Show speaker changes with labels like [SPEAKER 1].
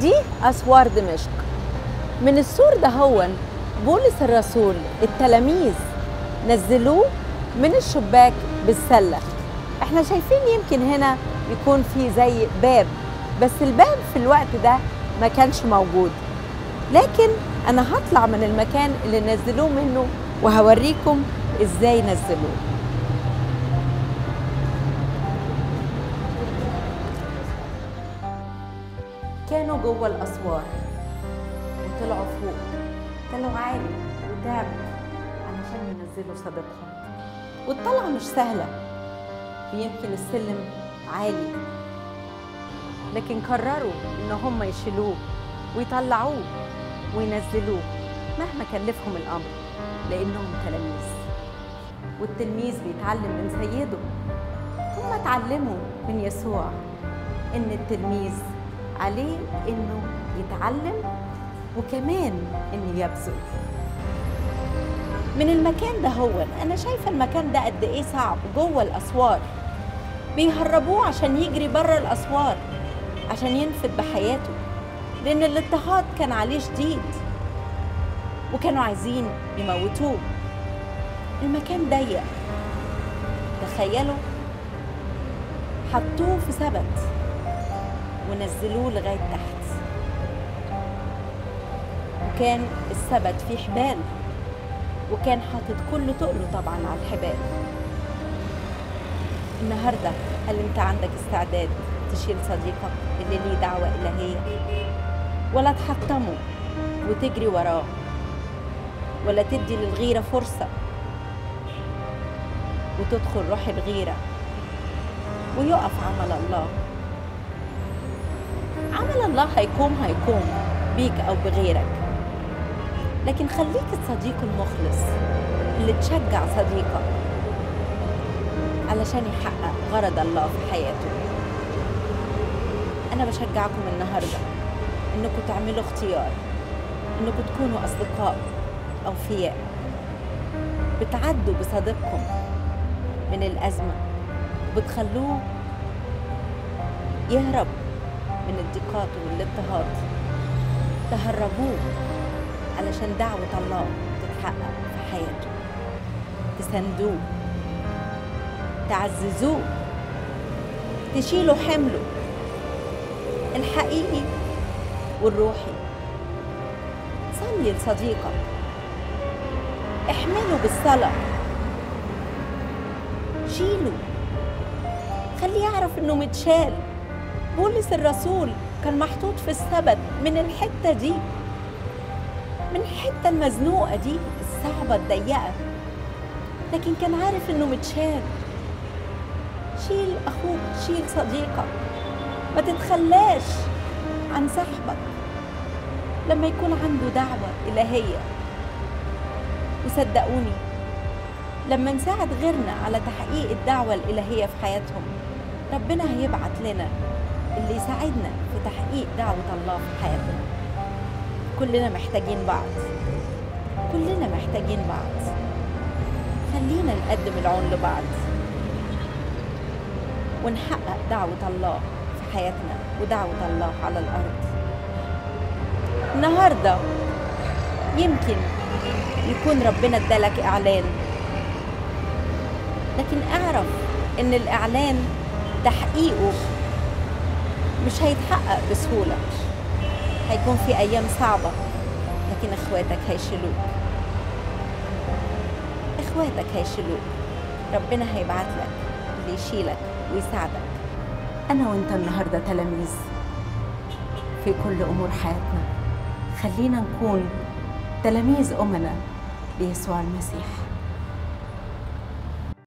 [SPEAKER 1] دي أسوار دمشق. من السور ده هو بولس الرسول التلاميذ. نزلوه من الشباك بالسلة. إحنا شايفين يمكن هنا يكون في زي باب بس الباب في الوقت ده ما كانش موجود. لكن أنا هطلع من المكان اللي نزلوه منه وهوريكم إزاي نزلوه. جوه الأسوار. وطلعوا فوق. طلعوا عالي وتعبوا علشان ينزلوا صديقهم والطلعة مش سهلة. ويمكن السلم عالي. لكن قرروا إن هم يشيلوه ويطلعوه وينزلوه مهما كلفهم الأمر لأنهم تلاميذ. والتلميذ بيتعلم من سيده. هم اتعلموا من يسوع إن التلميذ عليه إنه يتعلم وكمان إنه يبذل. من المكان ده هو أنا شايفة المكان ده قد إيه صعب جوه الأسوار. بيهربوه عشان يجري بره الأسوار عشان ينفد بحياته. لأن الاضطهاد كان عليه شديد وكانوا عايزين يموتوه. المكان ضيق. تخيلوا حطوه في سبت. ونزلوه لغاية تحت. وكان السبت فيه حبال وكان حاطط كل تقله طبعا على الحبال. النهارده هل أنت عندك استعداد تشيل صديقك اللي ليه دعوة إلهية؟ ولا تحطمه وتجري وراه ولا تدي للغيرة فرصة وتدخل روح الغيرة. ويقف عمل الله. عمل الله هيقوم هيقوم بيك أو بغيرك. لكن خليك الصديق المخلص اللي تشجع صديقك علشان يحقق غرض الله في حياته. أنا بشجعكم النهارده إنكم تعملوا اختيار إنكم تكونوا أصدقاء اوفياء بتعدوا بصديقكم من الأزمة بتخلوه يهرب من الضيقات والإضطهاد. تهربوه علشان دعوة الله تتحقق في حياته. تساندوه. تعززوه. تشيلوا حمله الحقيقي والروحي. صلي لصديقك. احمله بالصلاة. شيله خليه يعرف إنه متشال. بولس الرسول كان محطوط في السبت من الحتة دي من الحتة المزنوقة دي الصعبة الضيقة. لكن كان عارف إنه متشال. شيل أخوك شيل صديقك. ما تتخلاش عن صاحبك لما يكون عنده دعوة إلهية. وصدقوني لما نساعد غيرنا على تحقيق الدعوة الإلهية في حياتهم ربنا هيبعت لنا. اللي يساعدنا في تحقيق دعوة الله في حياتنا. كلنا محتاجين بعض. كلنا محتاجين بعض. خلينا نقدم العون لبعض. ونحقق دعوة الله في حياتنا ودعوة الله على الأرض. النهاردة يمكن يكون ربنا ادالك إعلان. لكن اعرف إن الإعلان تحقيقه مش هيتحقق بسهولة. هيكون في أيام صعبة لكن إخواتك هيشيلوك. إخواتك هيشيلوك. ربنا هيبعت لك اللي يشيلك ويساعدك. أنا وأنت النهاردة تلاميذ في كل أمور حياتنا. خلينا نكون تلاميذ أمنا ليسوع المسيح.